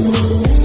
Ooh.